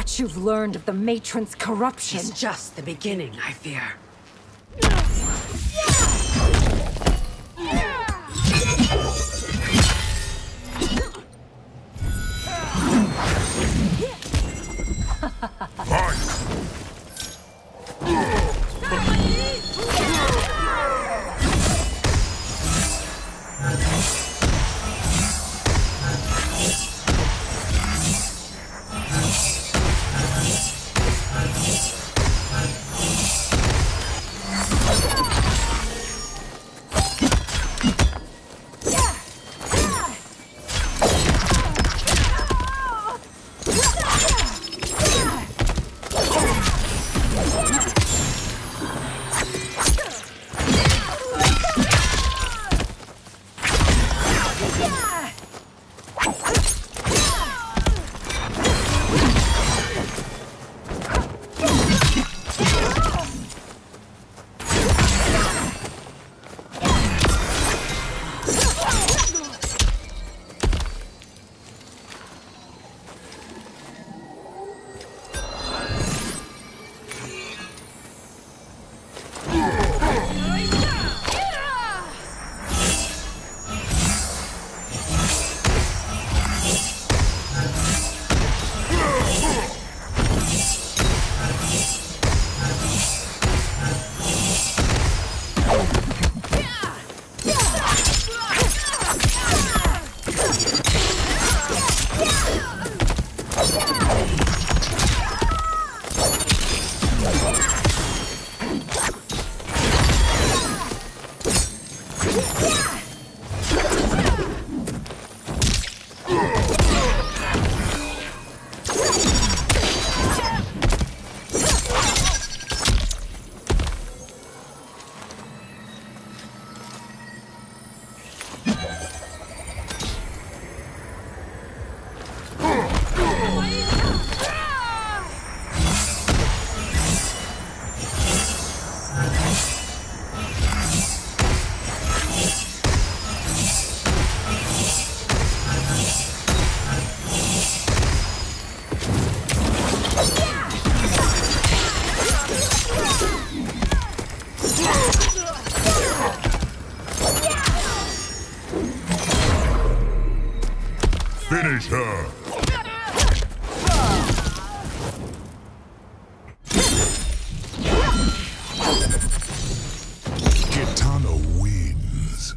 what you've learned of the matron's corruption. is just the beginning, I fear. Finish her! Kitana wins.